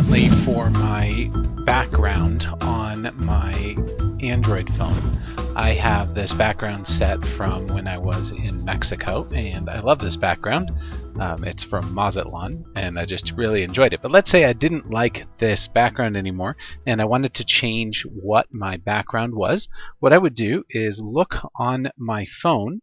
currently for my background on my Android phone, I have this background set from when I was in Mexico, and I love this background. Um, it's from Mazatlan, and I just really enjoyed it. But let's say I didn't like this background anymore, and I wanted to change what my background was. What I would do is look on my phone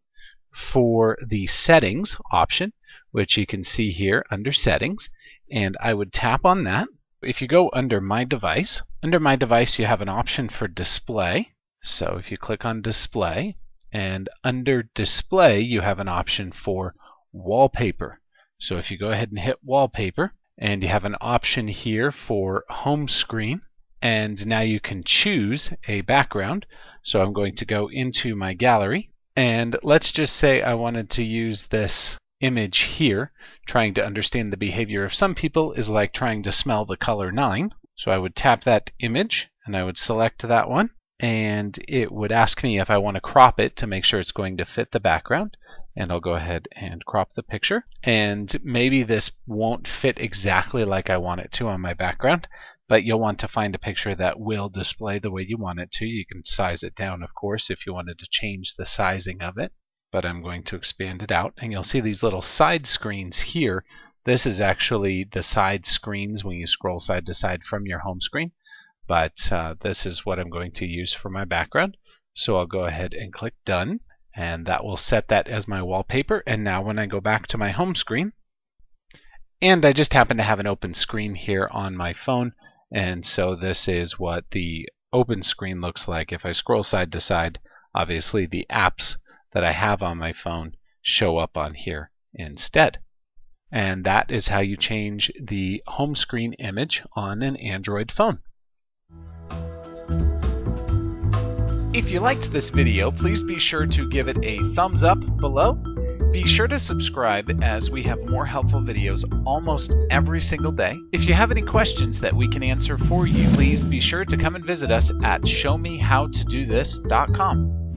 for the settings option, which you can see here under settings, and I would tap on that. If you go under my device, under my device you have an option for display. So if you click on display, and under display you have an option for wallpaper. So if you go ahead and hit wallpaper, and you have an option here for home screen, and now you can choose a background. So I'm going to go into my gallery, and let's just say I wanted to use this image here. Trying to understand the behavior of some people is like trying to smell the color 9. So I would tap that image, and I would select that one and it would ask me if I want to crop it to make sure it's going to fit the background and I'll go ahead and crop the picture and maybe this won't fit exactly like I want it to on my background but you'll want to find a picture that will display the way you want it to. You can size it down of course if you wanted to change the sizing of it but I'm going to expand it out. And you'll see these little side screens here. This is actually the side screens when you scroll side to side from your home screen. But uh, this is what I'm going to use for my background. So I'll go ahead and click done. And that will set that as my wallpaper. And now when I go back to my home screen and I just happen to have an open screen here on my phone. And so this is what the open screen looks like. If I scroll side to side obviously the apps that I have on my phone show up on here instead and that is how you change the home screen image on an Android phone. If you liked this video, please be sure to give it a thumbs up below. Be sure to subscribe as we have more helpful videos almost every single day. If you have any questions that we can answer for you, please be sure to come and visit us at showmehowtodothis.com.